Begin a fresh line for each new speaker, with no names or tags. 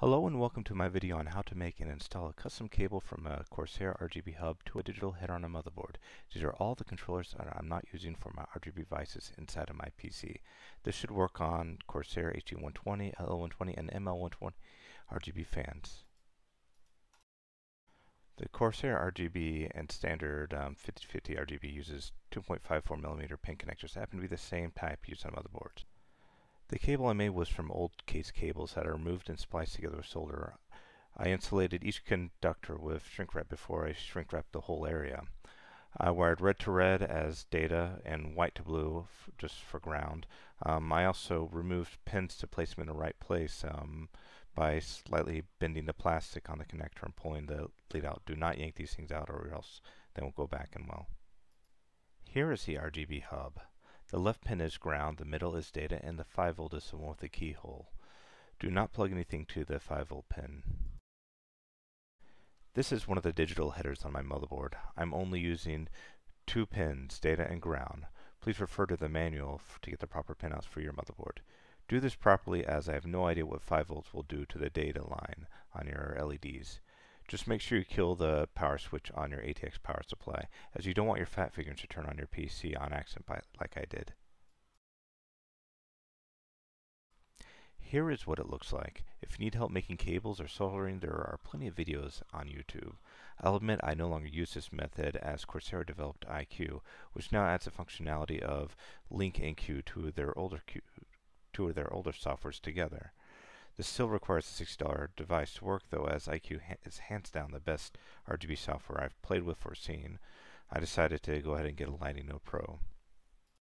Hello and welcome to my video on how to make and install a custom cable from a Corsair RGB hub to a digital header on a motherboard. These are all the controllers that I'm not using for my RGB devices inside of my PC. This should work on Corsair HD120, LL120, and ML120 RGB fans. The Corsair RGB and standard um, 5050 RGB uses 2.54mm pin connectors that happen to be the same type used on motherboards. The cable I made was from old case cables that are removed and spliced together with solder. I insulated each conductor with shrink wrap before I shrink wrapped the whole area. I wired red to red as data and white to blue just for ground. Um, I also removed pins to place them in the right place um, by slightly bending the plastic on the connector and pulling the lead out. Do not yank these things out or else they won't go back in well. Here is the RGB hub. The left pin is ground, the middle is data, and the 5 volt is the one with the keyhole. Do not plug anything to the 5 volt pin. This is one of the digital headers on my motherboard. I'm only using two pins, data and ground. Please refer to the manual to get the proper pinouts for your motherboard. Do this properly as I have no idea what 5 volts will do to the data line on your LEDs. Just make sure you kill the power switch on your ATX power supply, as you don't want your fat figures to turn on your PC on accident by, like I did. Here is what it looks like. If you need help making cables or soldering, there are plenty of videos on YouTube. I'll admit I no longer use this method as Corsair developed iCUE, which now adds the functionality of Link and CUE to their older of their older softwares together. This still requires a $60 device to work, though, as iCUE ha is hands down the best RGB software I've played with or seen. I decided to go ahead and get a Lighting Node Pro.